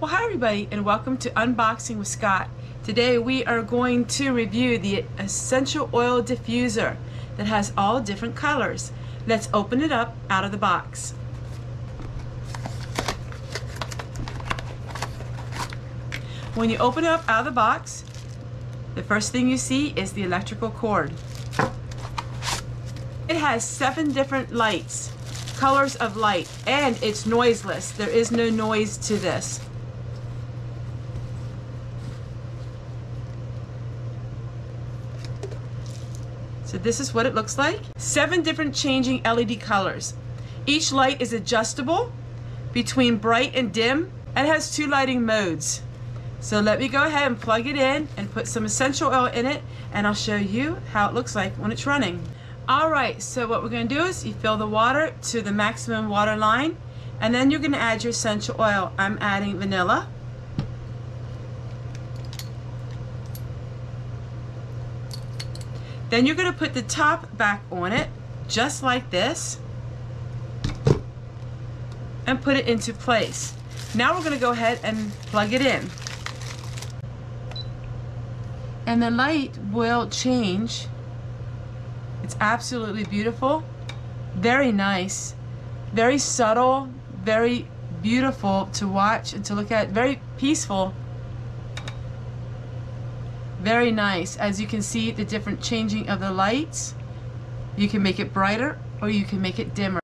Well, hi everybody, and welcome to Unboxing with Scott. Today we are going to review the Essential Oil Diffuser that has all different colors. Let's open it up out of the box. When you open it up out of the box, the first thing you see is the electrical cord. It has seven different lights, colors of light, and it's noiseless. There is no noise to this. So this is what it looks like. Seven different changing LED colors. Each light is adjustable between bright and dim and has two lighting modes. So let me go ahead and plug it in and put some essential oil in it and I'll show you how it looks like when it's running. Alright, so what we're going to do is you fill the water to the maximum water line and then you're going to add your essential oil. I'm adding vanilla. Then you're going to put the top back on it, just like this, and put it into place. Now we're going to go ahead and plug it in. And the light will change. It's absolutely beautiful, very nice, very subtle, very beautiful to watch and to look at, very peaceful very nice. As you can see, the different changing of the lights. You can make it brighter or you can make it dimmer.